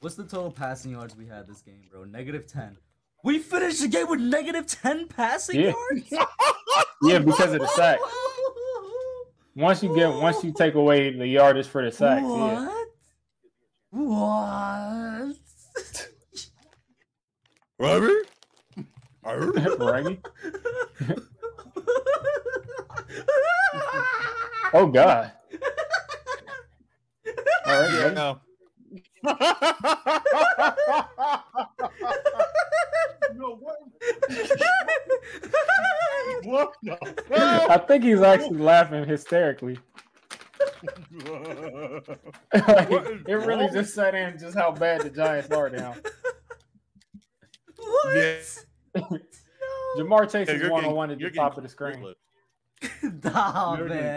What's the total passing yards we had this game, bro? Negative ten. We finished the game with negative ten passing Yeah. yards. Yeah, because of the sack. Once you get, once you take away the yardage for the sacks, yeah. What? What? Robert? Robert? Raggy. Oh God. All right, Yeah, no. No, what? What? No. I think he's actually laughing hysterically. Like, it really wrong? just set in just how bad the Giants are now. What? Yeah. Ja'Marr Chase Yeah, is one on one at the top of the screen. clipped. Nah, man.